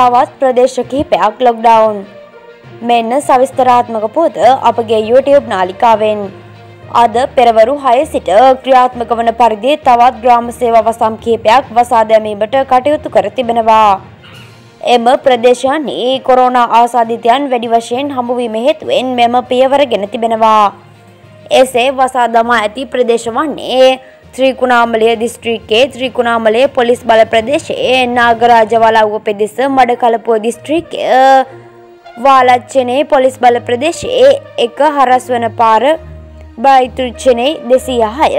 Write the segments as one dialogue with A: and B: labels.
A: තවත් ප්‍රදේශ කිහිපයක් ලොක්ඩවුන්. මෙන්න සවිස්තරාත්මක පුවත අපගේ YouTube නාලිකාවෙන්. අද පෙරවරු 6 සිට ක්‍රියාත්මක වන පරිදි තවත් ග්‍රාම සේවා වසම් කිහිපයක් වසා දැමීමට කටයුතු කර තිබෙනවා. එම ප්‍රදේශයන්හි කොරෝනා ආසාදිතයන් වැඩි වශයෙන් හමුවීම හේතුවෙන් මෙම පියවර ගෙන තිබෙනවා. එසේ වසා දමා ඇති ප්‍රදේශ වන්නේ ත්‍රිකුණාමලය දිස්ත්‍රික්කයේ ත්‍රිකුණාමලය පොලිස් බල ප්‍රදේශයේ නාගරාජ වලව්ව පෙදෙස මඩකලපුව දිස්ත්‍රික්කය. වාලච්චනේ පොලිස් බල ප්‍රදේශයේ එක හරස් වන පාර බ්‍රයිතුච්චනේ දෙසිය හය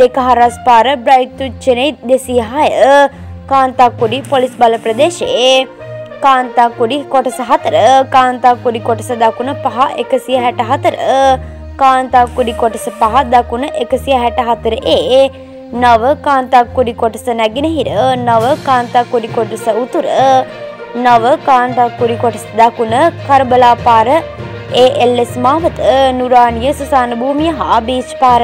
A: දෙක හරස් පාර බ්‍රයිතුච්චනේ දෙසිය හය කාන්තාක්කුඩි පොලිස් බල ප්‍රදේශයේ කාන්තාක්කුඩි කොටස හතර. කාන්තාක්කුඩි කොටස දකුණ පහ එකසිය හැට හතර කාන්තාක්කුඩි කොටස පහ දකුණ එකසිය හැට හතර ඒ නව කාන්තාක්කුඩි කොටස නැගෙනහිර නව කාන්තාක්කුඩි කොටස උතුර නව කාන්තාක්කුඩි කොටස දකුණ කරබලා පාර ඒල්ස් මාවත නුරානිය සුසාන භූමිය හා බීච් පාර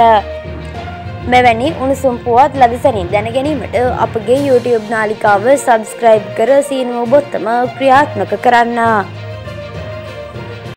A: මෙවැනි උණුසුම් පුවත් ලදසනින් දැනගැනීමට අපගේ YouTube නාලිකාව සබස්ක්‍රයිබ් කර සීනුව බොත්තම ක්‍රියාත්මක කරන්න.